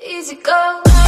Easy go.